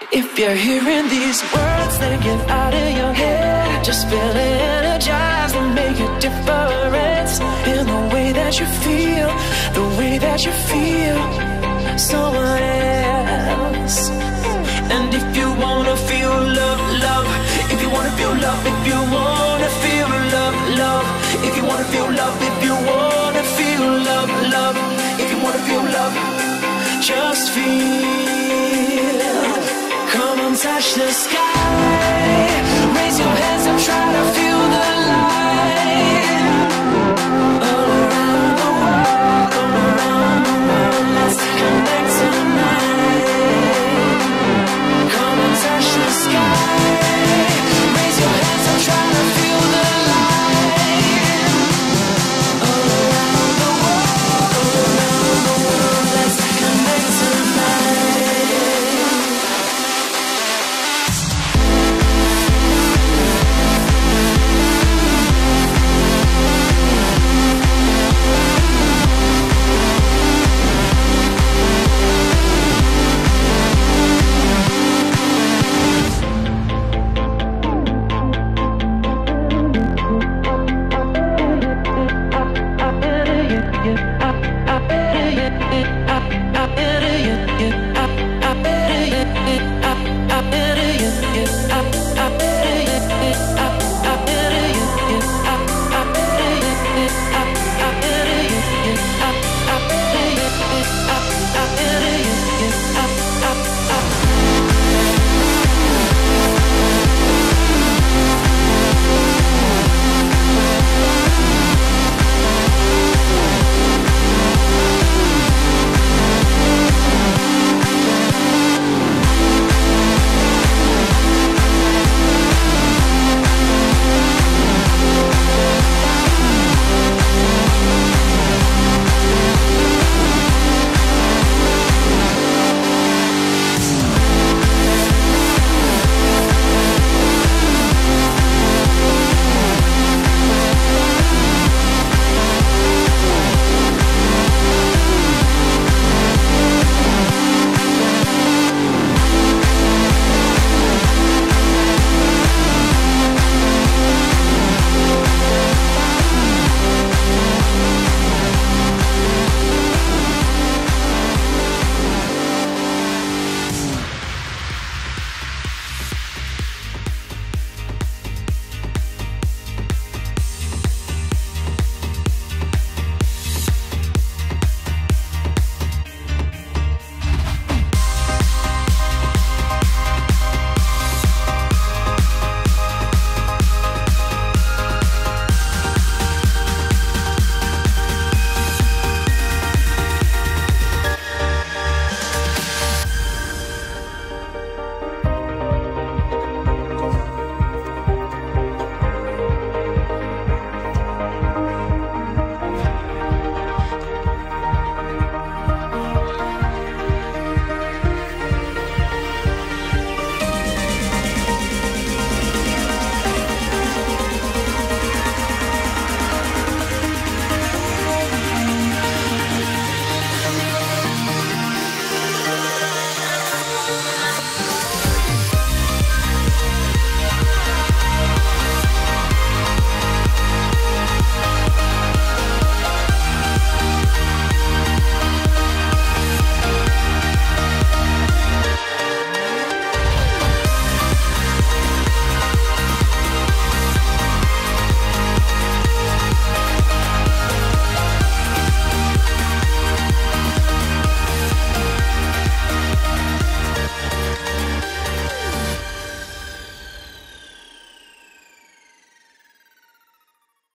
If you're hearing these words, then get out of your head. Just feel energized and make a difference in the way that you feel, the way that you feel someone else. And if you wanna feel love, love, if you wanna feel love, if you wanna feel love, love, if you wanna feel love, if you wanna feel love, love, if you wanna feel love, just feel. Touch the sky.